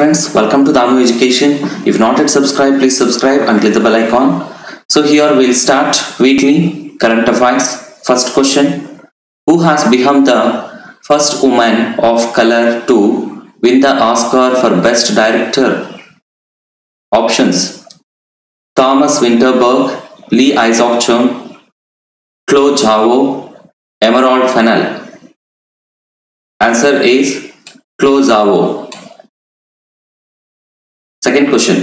Friends, welcome to Damu Education. If not yet subscribed, please subscribe and click the bell icon. So here we'll start weekly current affairs. First question. Who has become the first woman of color to win the Oscar for Best Director? Options. Thomas Vinterberg, Lee Isaac Chung, Chloe Zhao, Emerald Fennell. Answer is Chloe Zhao. Second question.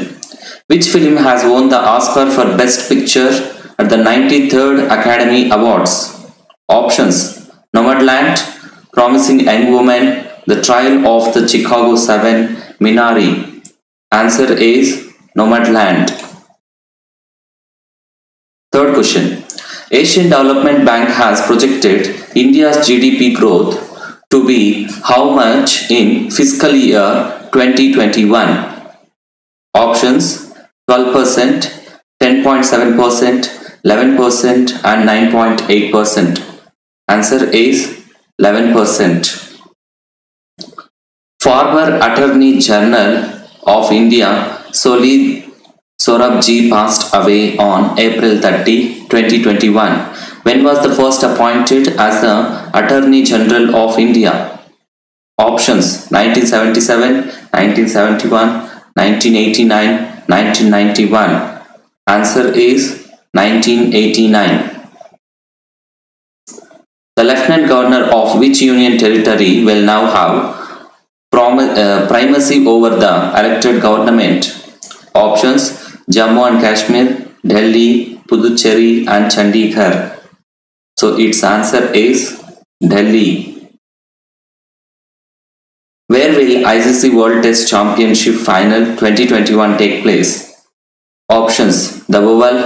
Which film has won the Oscar for Best Picture at the 93rd Academy Awards? Options. Nomadland, Promising Young Woman, The Trial of the Chicago 7, Minari. Answer is Nomadland. Third question. Asian Development Bank has projected India's GDP growth to be how much in fiscal year 2021? Options 12%, 10.7%, 11% and 9.8%. Answer is 11%. Former Attorney General of India Soli Sorabji passed away on April 30, 2021. When was the first appointed as the Attorney General of India? Options 1977, 1971, 1989, 1991. Answer is 1989. The Lieutenant Governor of which Union Territory will now have uh, primacy over the elected government? Options Jammu and Kashmir, Delhi, Puducherry and Chandigarh. So its answer is Delhi. Will ICC World Test Championship Final 2021 take place? Options The Oval,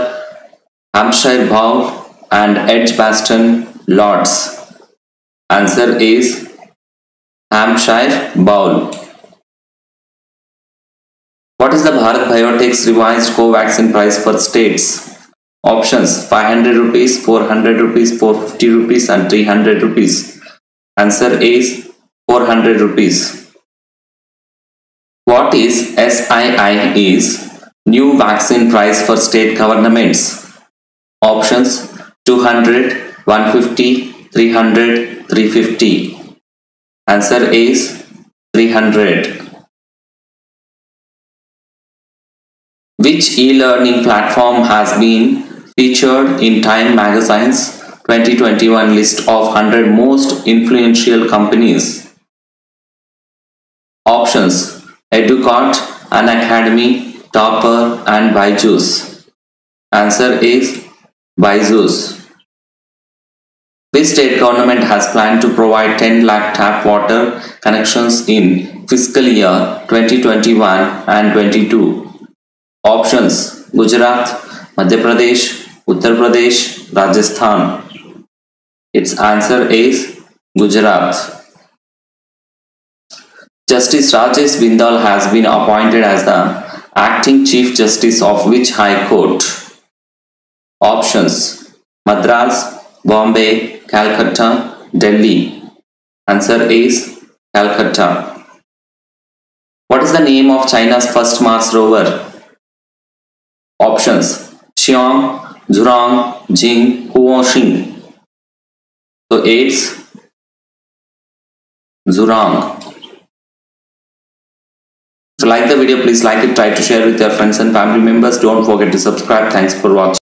Hampshire Bowl and Edgbaston Lords. Answer is Hampshire Bowl. What is the Bharat Biotech's revised Covaxin price for states? Options 500 rupees, 400 rupees, 450 rupees and 300 rupees. Answer is 400 rupees. What is SII is new vaccine price for state governments. Options 200, 150, 300, 350. Answer is 300. Which e-learning platform has been featured in Time Magazine's 2021 list of 100 most influential companies? Options Educort, Unacademy, Toppr and Byju's. Answer is Byju's. Which state government has planned to provide 10 lakh tap water connections in fiscal year 2021 and 22? Options Gujarat, Madhya Pradesh, Uttar Pradesh, Rajasthan. Its answer is Gujarat. Justice Rajesh Bindal has been appointed as the acting Chief Justice of which High Court? Options Madras, Bombay, Calcutta, Delhi. Answer is Calcutta. What is the name of China's first Mars rover? Options Xiong, Zhurong, Jing, Huoxing. So it's Zhurong. So like the video, please like it, try to share with your friends and family members. Don't forget to subscribe. Thanks for watching.